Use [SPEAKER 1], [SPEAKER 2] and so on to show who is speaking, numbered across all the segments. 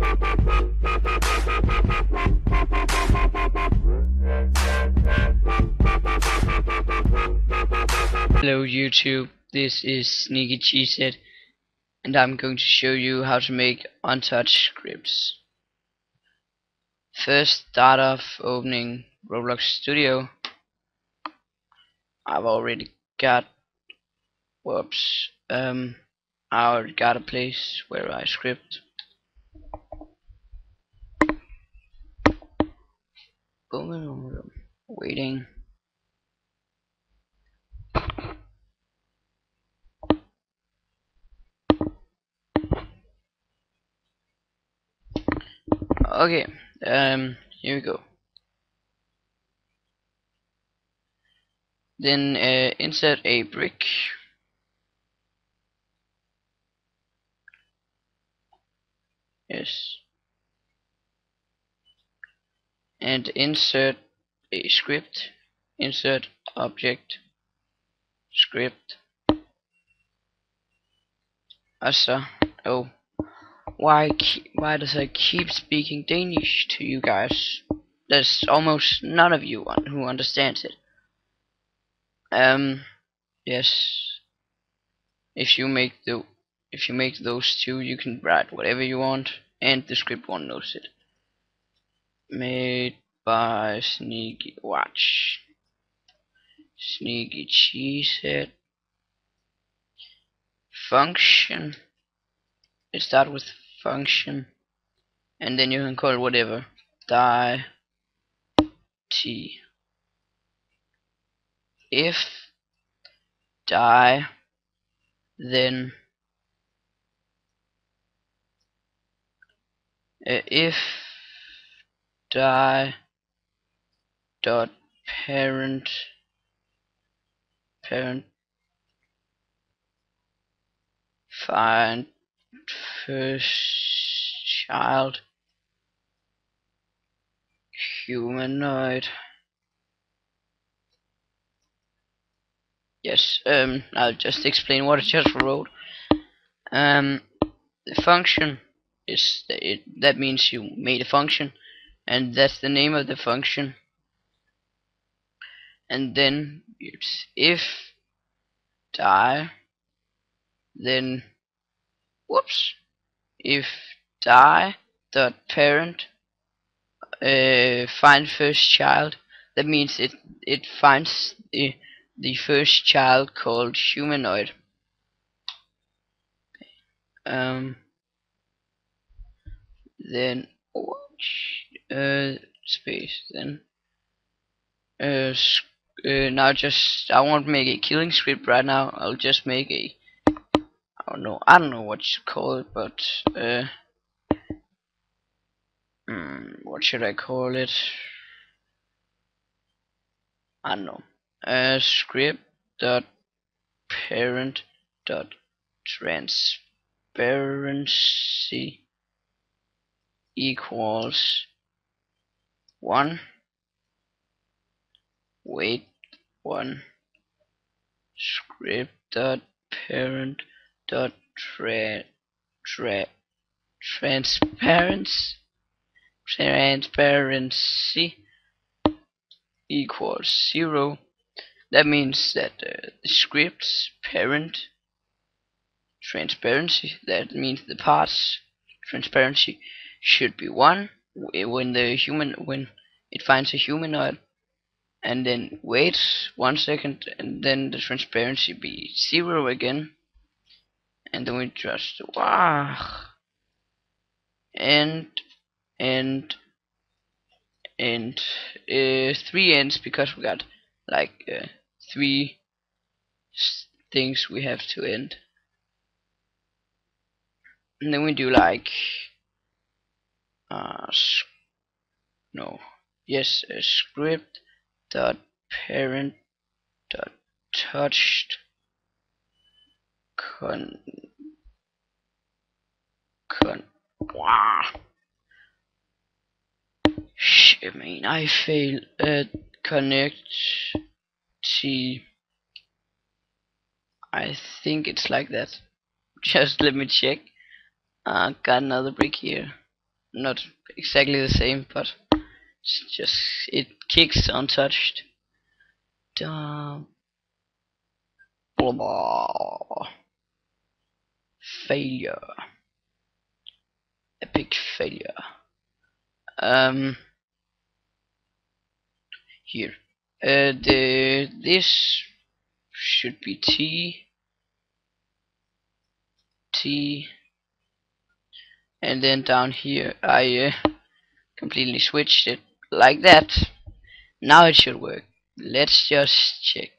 [SPEAKER 1] Hello YouTube, this is SneakyCheezehead and I'm going to show you how to make on-touched scripts. First start off opening Roblox Studio. I've already got whoops um I already got a place where I script. Boom, waiting. Okay, um, here we go. Then uh, insert a brick. Yes. And insert a script. Insert object script. Asa. Oh why why does I keep speaking Danish to you guys? There's almost none of you who understands it. Um, yes. If you make the if you make those two, you can write whatever you want, and the script one knows it. Made by Sneaky Watch. SneakyCheezehead. Function. It start with function and then you can call it whatever. Die. T. If. Die. Then. Uh, if die dot parent parent find first child humanoid. Yes um I'll just explain what I just wrote. Um the function is the, it that means you made a function and that's the name of the function. And then it's if die then whoops if die dot parent uh, find first child that means it it finds the the first child called humanoid. Um then uh, space then uh, uh, now just I won't make a killing script right now I'll just make a I don't know. I don't know what you call it, but uh, hmm, what should I call it? I don't know. Uh, script dot parent dot transparency equals one. Wait one. Script dot parent dot tra tra transparency transparency equals zero that means that uh, the script's parent transparency that means the parts transparency should be one when the human when it finds a humanoid and then waits one second and then the transparency be zero again. And then we just wow and and and uh, three ends because we got like uh, three things we have to end. And then we do like uh, no yes a script dot parent dot touched con con wow I mean I fail at connect T. I think it's like that. Just let me check. Uh, got another brick here not exactly the same, but it's just it kicks untouched. Dum. Blah, blah. Failure. Epic failure. Um. Here. Uh, the this should be T. T. And then down here I uh, completely switched it like that. Now it should work. Let's just check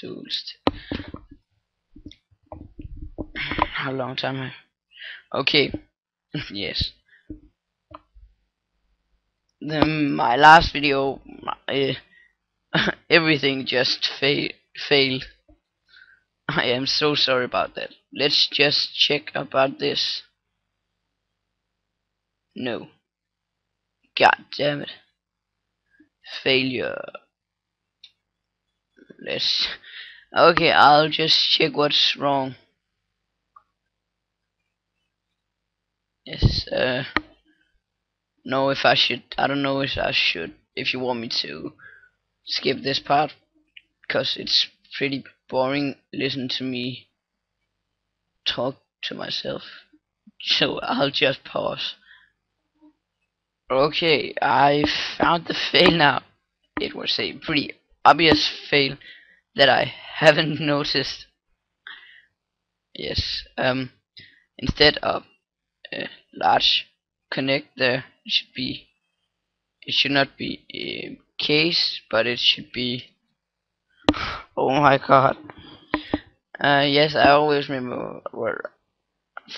[SPEAKER 1] tools. How long time? I... Okay. yes. Then my last video, uh, everything just fa failed. I am so sorry about that. Let's just check about this. No. God damn it. Failure. Let's. Okay, I'll just check what's wrong. Yes, uh. No, if I should. I don't know if I should. If you want me to skip this part. Because it's pretty boring. Listen to me talk to myself. So I'll just pause. Okay, I found the fail now. It was a pretty obvious fail that I haven't noticed. Yes, um, instead of a large connect there, it should be, it should not be a case, but it should be, oh my god. Uh, yes, I always remember, where,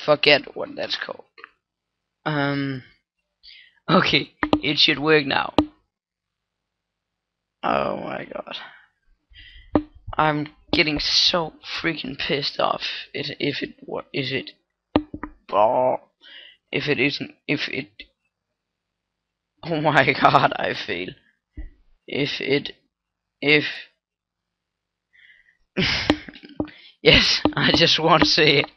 [SPEAKER 1] forget what that's called. Um, Okay, it should work now. Oh my god. I'm getting so freaking pissed off if, if it what is it oh, if it isn't if it oh my god I fail if it if yes I just want to say it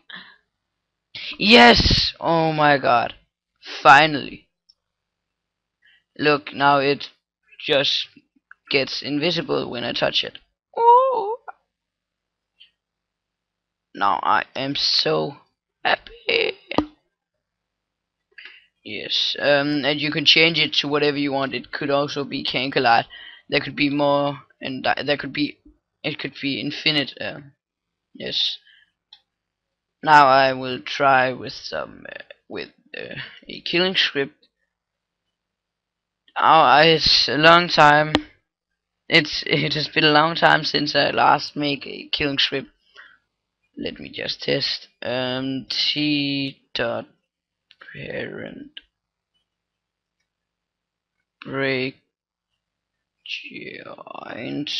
[SPEAKER 1] yes oh my god finally Look, now it just gets invisible when I touch it. Ooh. Now I am so happy. Yes, um, and you can change it to whatever you want. It could also be CanCollide. There could be more, and there could be, it could be infinite. Uh, yes. Now I will try with some, uh, with uh, a killing script Oh, it's a long time. It's it has been a long time since I last made a killing script. Let me just test. Um, t dot parent break joints.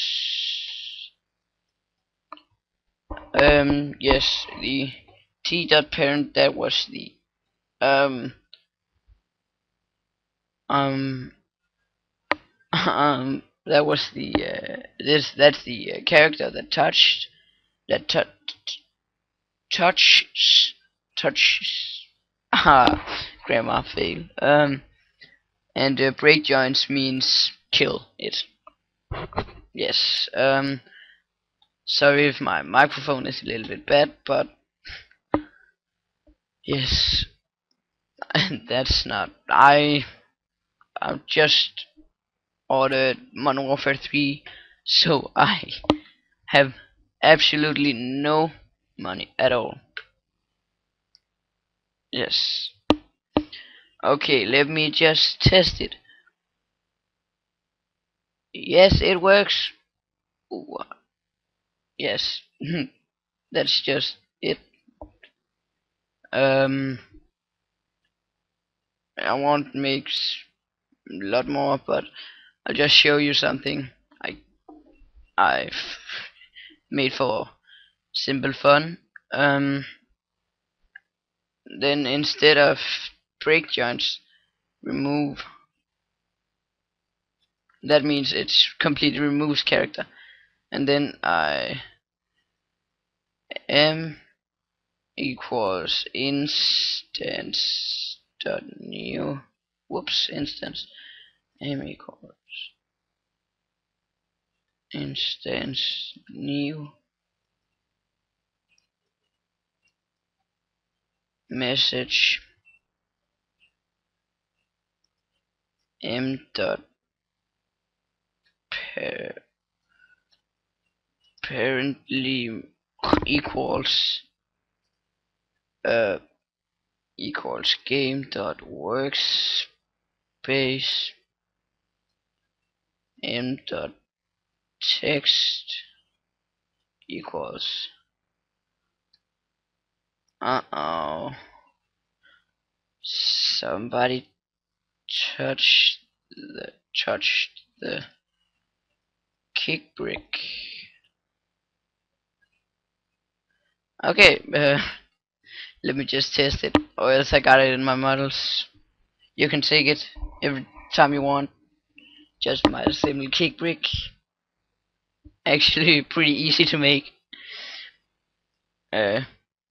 [SPEAKER 1] Um, yes, the t dot parent that was the um um um, that was the uh, this that's the uh, character that touched that touch touches touches ah grammar fail um and uh, break joints means kill it. Yes um sorry if my microphone is a little bit bad but yes. That's not I I'm just ordered Modern Warfare 3 so I have absolutely no money at all. Yes. Okay let me just test it. Yes it works. Ooh. yes. That's just it. Um I make a lot more but I'll just show you something I I've made for simple fun. Um, then instead of break joints, remove. That means it completely removes character, and then I m equals instance dot new whoops instance m equals instance new message. M dot par apparently equals uh, equals game dot workspace. M dot text equals uh oh somebody touched the touched the kick brick Okay, uh, let me just test it, or else I got it in my models. You can take it every time you want. Just my simple kick brick. Actually, pretty easy to make. Uh,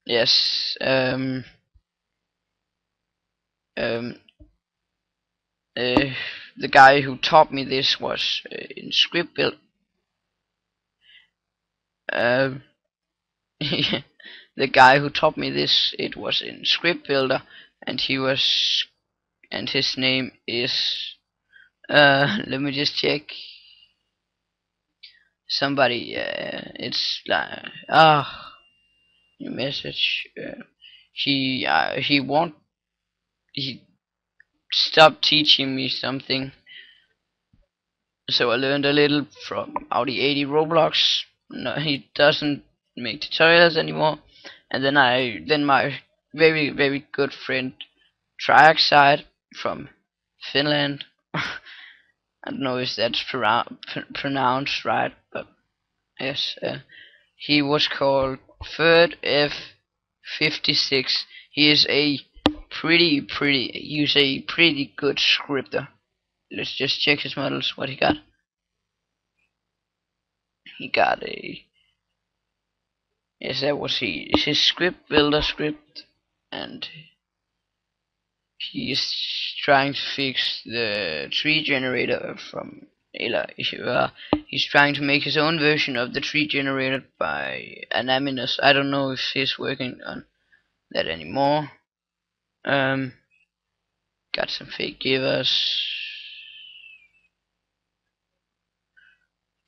[SPEAKER 1] yes. Um. Um. Uh, the guy who taught me this was uh, in script build. Um. the guy who taught me this it was in script builder and he was and his name is uh let me just check somebody uh, it's like ah new message uh, he uh, he won't he stopped teaching me something. So I learned a little from Audi 80 Roblox. No he doesn't make tutorials anymore. And then I then my very very good friend Trioxide from Finland I don't know if that's pronounced right but yes uh, he was called Third F56 he is a pretty pretty he's a pretty good scripter. Let's just check his models what he got. He got a Yes, that was he. His script builder script, and he's trying to fix the tree generator from Eller. Uh, he's trying to make his own version of the tree generated by Anonymous. I don't know if he's working on that anymore. Um, got some fake givers.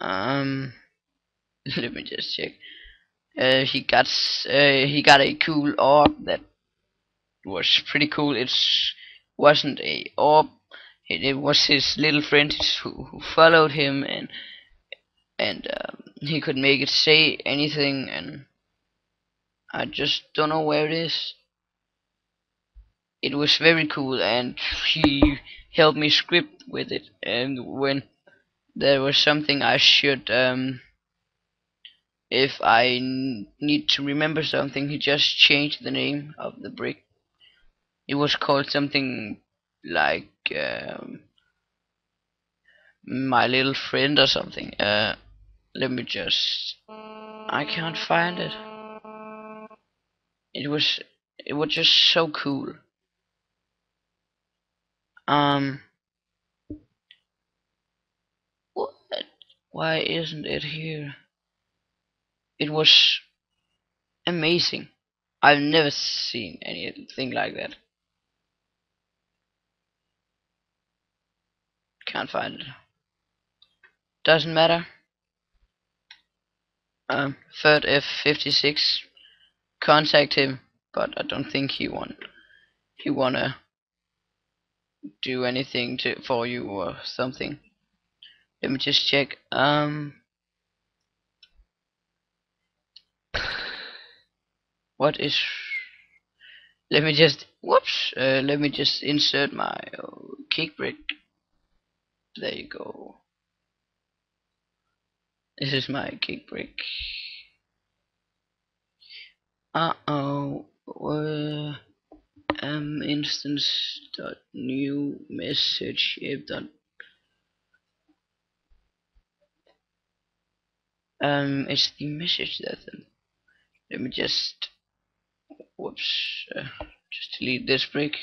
[SPEAKER 1] Um, let me just check. Uh, he got uh, he got a cool orb that was pretty cool. It wasn't a orb. It, it was his little friend who, who followed him, and and um, he could make it say anything, and I just don't know where it is. It was very cool, and he helped me script with it. And when there was something I should um, if I need to remember something, he just changed the name of the brick. It was called something like um, my little friend or something. Uh, let me just. I can't find it. It was. It was just so cool. Um. What? Why isn't it here? it was amazing. I've never seen anything like that. Can't find it. Doesn't matter. Um, third F56. Contact him, but I don't think he want he wanna do anything to for you or something. Let me just check. Um. what is let me just whoops uh, let me just insert my uh, kick brick there you go. This is my kick brick uh oh uh, um instance dot new message. If dot um it's the message that let me just whoops uh, just delete this brick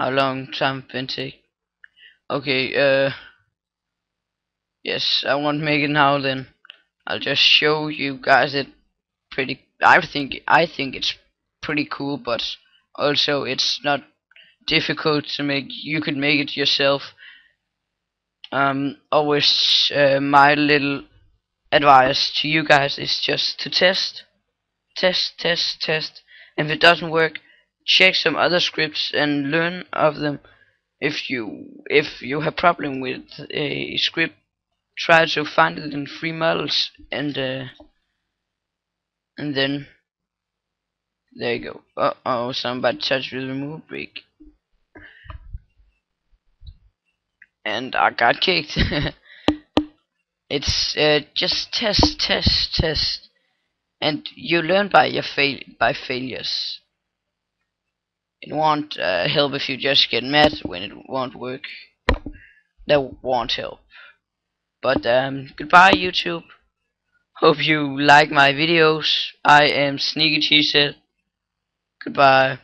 [SPEAKER 1] how long time been take? Okay, uh, yes, I won't make it now then. I'll just show you guys it pretty, I think, I think it's pretty cool, but also it's not difficult to make, you could make it yourself. Um, always, uh, my little advice to you guys is just to test, test, test, test, if it doesn't work, check some other scripts and learn of them if you if you have problem with a script try to find it in free models and uh, and then there you go. Uh oh somebody touched with remove break. And I got kicked. It's uh, just test test test. And you learn by your fail by failures it won't uh, help if you just get mad when it won't work. That won't help. But um, goodbye YouTube. Hope you like my videos. I am SneakyCheezehead. Goodbye.